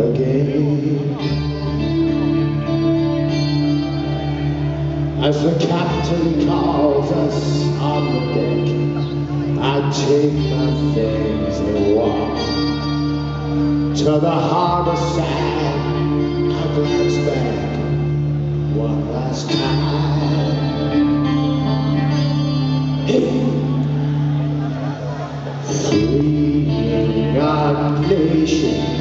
again? As the captain calls us on the deck, I take my things and walk to the harbor side. I glance back one last time. Freeing our nation,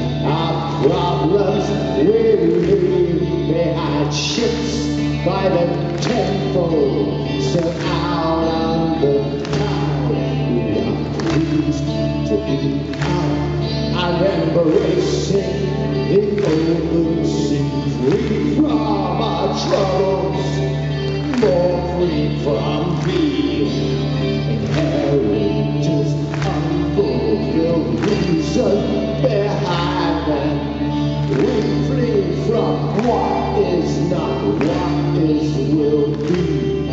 problems we leave behind ships by the tenfold set out on the tide. We are pleased to be out. I'm embracing the open sea, free from our troubles, more free from being inheritors, unfulfilled reason what is not, what is will be.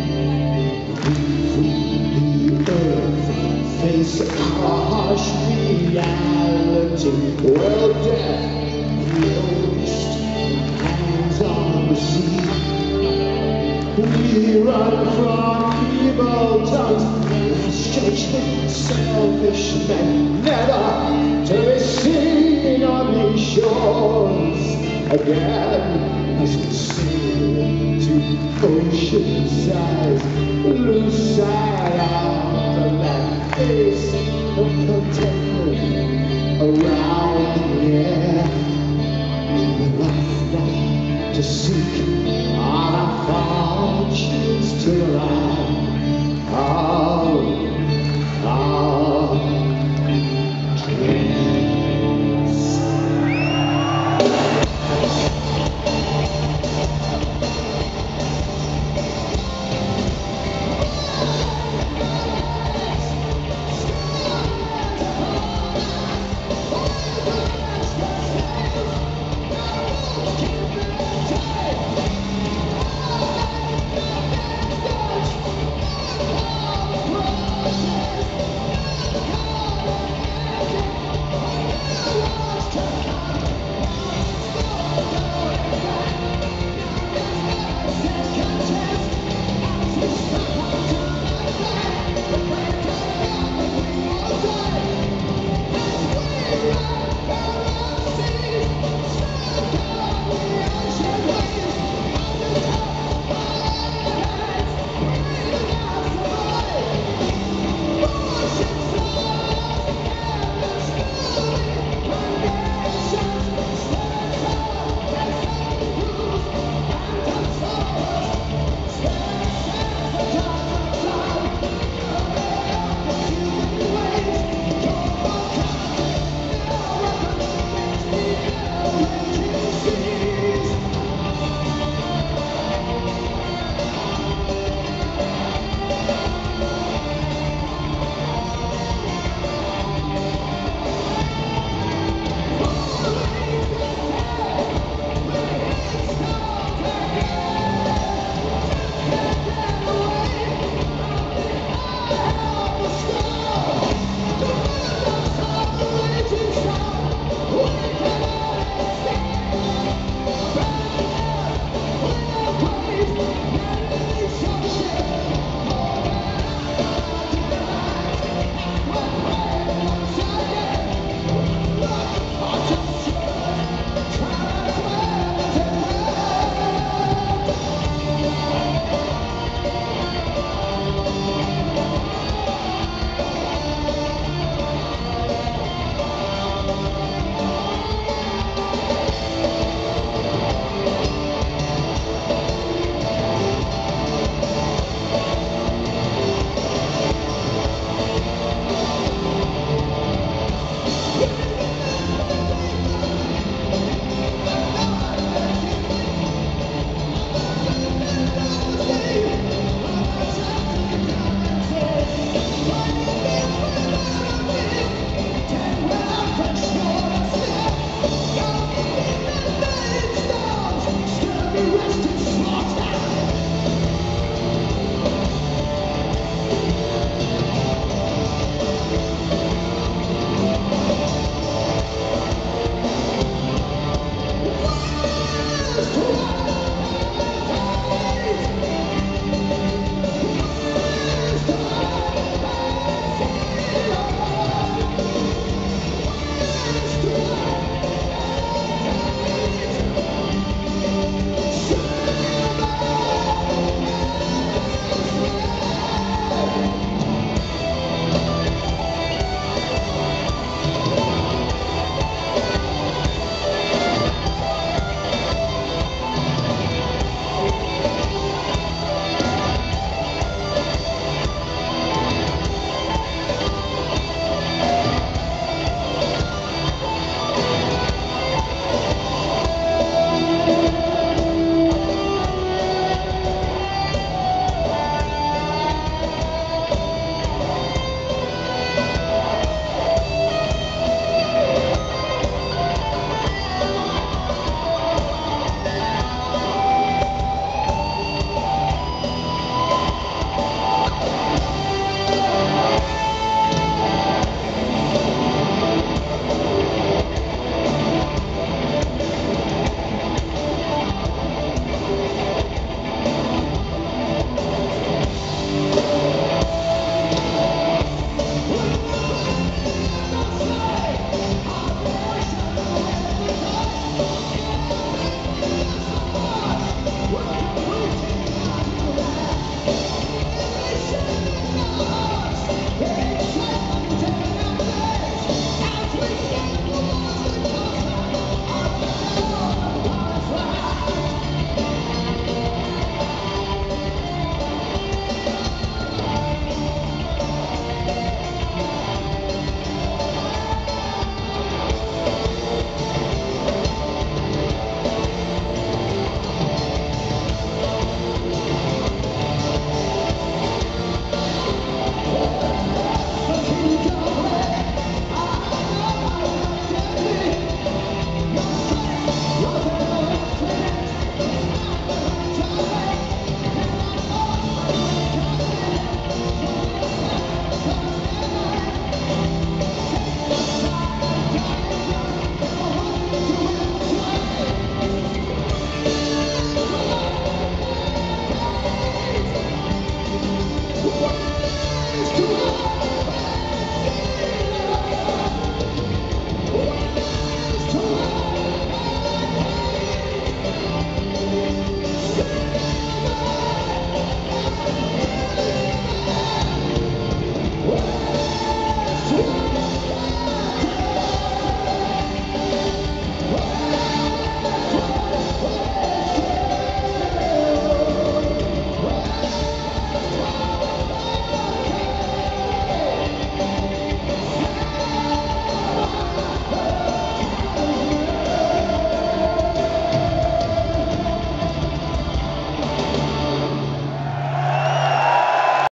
We the earth, face our harsh reality. Well, death, ghost, hangs on the sea. We run from evil tongues, judgment, selfish men, never to be seen on these shores again. As we sail to ocean's eyes, lose sight of the land, face of contentment around the air. We left not to seek on our fortunes to. Our you.